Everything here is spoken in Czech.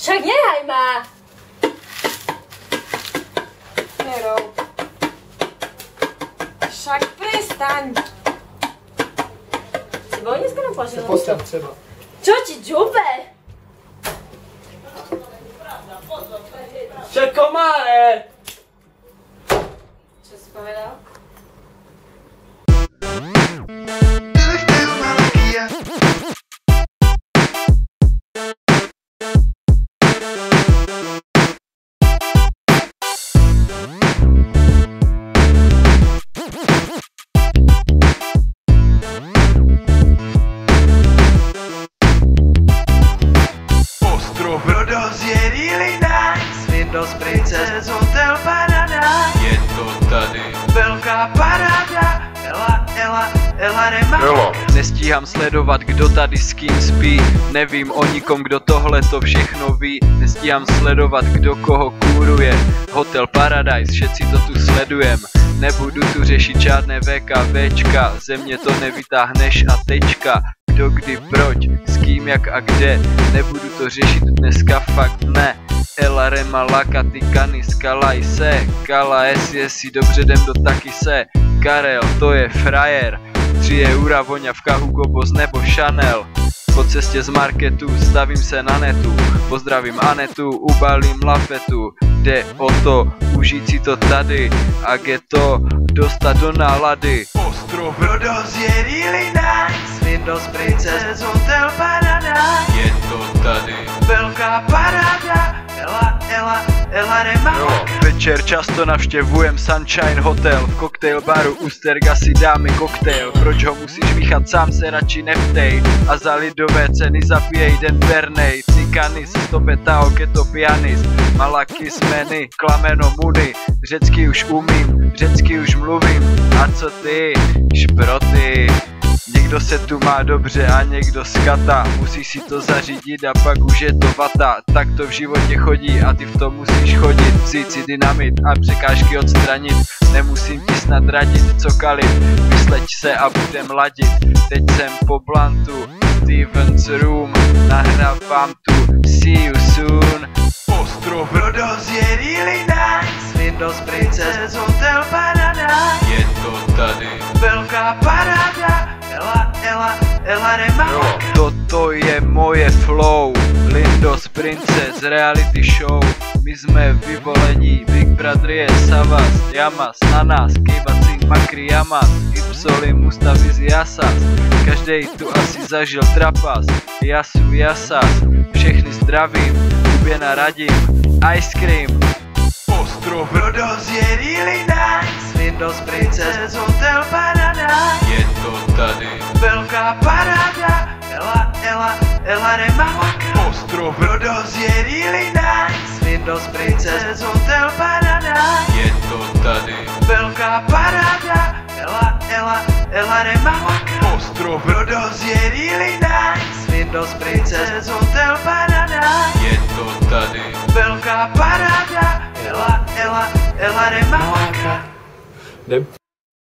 Však nehaj ma! Nero. Však prestaň. Si bol dneska na pláži? Postav třeba. Čo ti džube? Však komáre! Really nice Windows Princess Hotel Paradise Je to tady. Velká paráda Ela, Ela, Ela Rema. Ela. Nestíhám sledovat, kdo tady s kým spí. Nevím o nikom, kdo tohle to všechno ví. Nestíhám sledovat, kdo koho kůruje. Hotel Paradise, všetci to tu sledujem Nebudu tu řešit žádné VKVčka Ze mě to nevytáhneš a tečka. Kdo kdy proč, s kým jak a kde. Nebudu to řešit dneska fakt ne Ela Rema Laka ty kany skalaj se. Kala es si dobře jdem do taky se. Karel to je frajer. 3 eura voňavka Hugo Boss nebo Chanel. Po cestě z marketu stavím se na netu. Pozdravím Anetu, ubalím lafetu. Jde o to, užít si to tady A to dostat do nálady. Ostrov Rodos je really nice Windows Princess Hotel Paradise. Je to tady. Velká paráda Ela, Ela, Ela Rema Večer často navštěvujem Sunshine Hotel. V koktejl baru u Sterga si dáme koktejl. Proč ho musíš míchat sám se radši nevtej A za lidové ceny zapijej den Bernej Cikanis, stopetao, keto pianis Malaky smeny, klameno muny Řecky už umím, řecky už mluvím. A co ty, šproty Někdo se tu má dobře a někdo skata. Musíš si to zařídit a pak už je to vata. Tak to v životě chodí a ty v tom musíš chodit. Vzít si dynamit a překážky odstranit. Nemusím ti snad radit cokoliv. Vysleď se a budem ladit. Teď jsem po blantu. Steven's Room. Nahrávám tu. See you soon. Ostrov Rodos je really nice. Windows Princess. Hotel Rema Toto je moje flow. Lindos Princess Reality Show. My jsme vyvolení. Big Brother je Savas Yamas, Nanas, Kejbacín, Makri, Yamas Ypsoli, Mustaviz, Jasas Každej tu asi zažil trapas. Jasu, Jasas Všechny zdravím, Kuběna radím Ice Cream. Ostrov. Rodos je really nice Windows Princess. Hotel Paradise. Je to tady Velká paráda. Ela, Ela, Ela Rema Ostrov. Rodos je really nice Windows Princess Hotel Paradise. Je to tady. Velká paráda. Ela, Ela, Ela Rema Ostrov. Rodos je really nice Windows Princess Hotel Paradise. Je to tady. Velká paráda. Ela, Ela, Ela Rema Jdem.